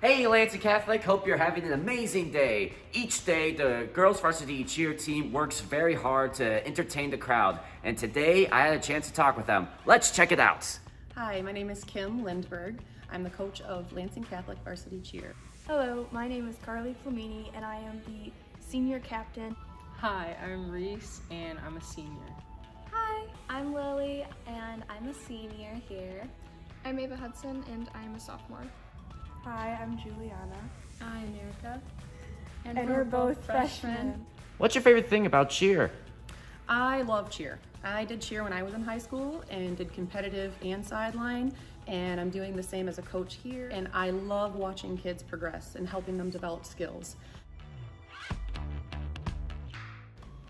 Hey, Lansing Catholic, hope you're having an amazing day. Each day, the girls varsity cheer team works very hard to entertain the crowd, and today I had a chance to talk with them. Let's check it out. Hi, my name is Kim Lindberg. I'm the coach of Lansing Catholic Varsity Cheer. Hello, my name is Carly Flamini and I am the senior captain. Hi, I'm Reese and I'm a senior. Hi, I'm Lily and I'm a senior here. I'm Ava Hudson and I'm a sophomore. Hi, I'm Juliana. I'm Erica. And, and we're, we're, both freshmen. freshmen. What's your favorite thing about cheer? I love cheer. I did cheer when I was in high school and did competitive and sideline and I'm doing the same as a coach here and I love watching kids progress and helping them develop skills.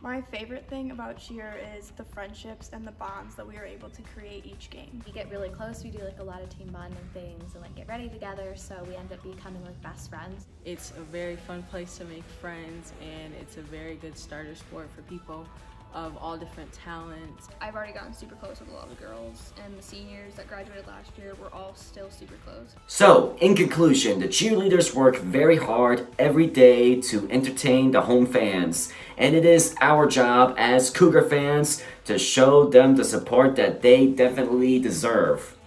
My favorite thing about cheer is the friendships and the bonds that we are able to create each game. We get really close, we do like a lot of team bonding things and like get ready together, so we end up becoming like best friends. It's a very fun place to make friends and it's a very good starter sport for people of all different talents. I've already gotten super close with a lot of the girls, and the seniors that graduated last year were all still super close. So, in conclusion, the cheerleaders work very hard every day to entertain the home fans, and it is our job as Cougar fans to show them the support that they definitely deserve.